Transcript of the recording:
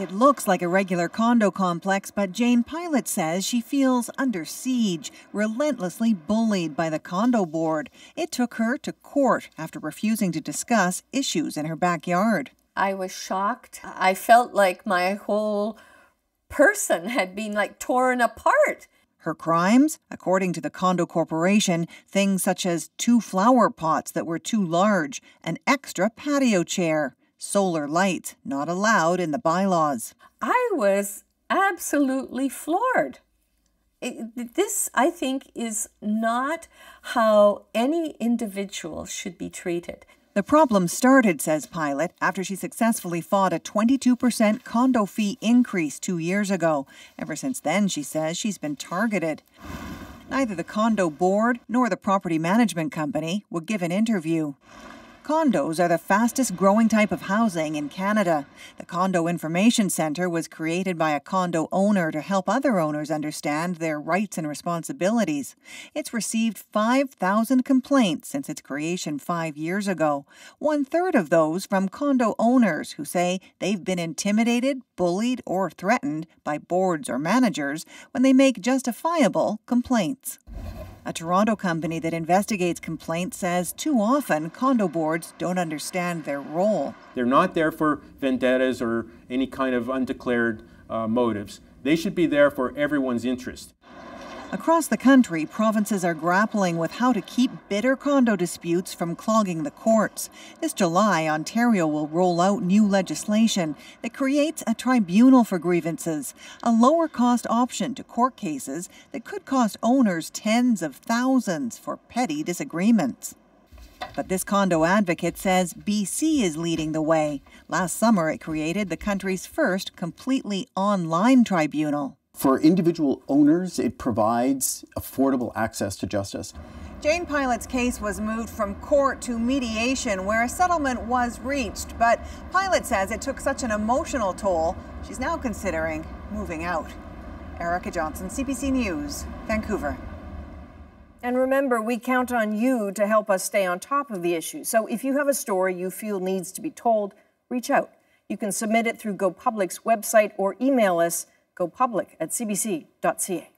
It looks like a regular condo complex, but Jayne Pilot says she feels under siege, relentlessly bullied by the condo board. It took her to court after refusing to discuss issues in her backyard. I was shocked. I felt like my whole person had been like torn apart. Her crimes, according to the condo corporation, things such as two flower pots that were too large, an extra patio chair, solar light not allowed in the bylaws. I was absolutely floored. It, this, I think, is not how any individual should be treated. The problem started, says Pilot, after she successfully fought a 22% condo fee increase two years ago. Ever since then, she says she's been targeted. Neither the condo board nor the property management company would give an interview. Condos are the fastest growing type of housing in Canada. The Condo Information Centre was created by a condo owner to help other owners understand their rights and responsibilities. It's received 5,000 complaints since its creation five years ago. One third of those from condo owners who say they've been intimidated, bullied, or threatened by boards or managers when they make justifiable complaints. A Toronto company that investigates complaints says too often condo boards don't understand their role. They're not there for vendettas or any kind of undeclared uh, motives. They should be there for everyone's interest. Across the country, provinces are grappling with how to keep bitter condo disputes from clogging the courts. This July, Ontario will roll out new legislation that creates a tribunal for grievances, a lower cost option to court cases that could cost owners tens of thousands for petty disagreements. But this condo advocate says BC is leading the way. Last summer, it created the country's first completely online tribunal. For individual owners, it provides affordable access to justice. Jayne Pilot's case was moved from court to mediation where a settlement was reached, but Pilot says it took such an emotional toll, she's now considering moving out. Erica Johnson, CBC News, Vancouver. And remember, we count on you to help us stay on top of the issue. So if you have a story you feel needs to be told, reach out. You can submit it through Go Public's website or email us go public at cbc.ca.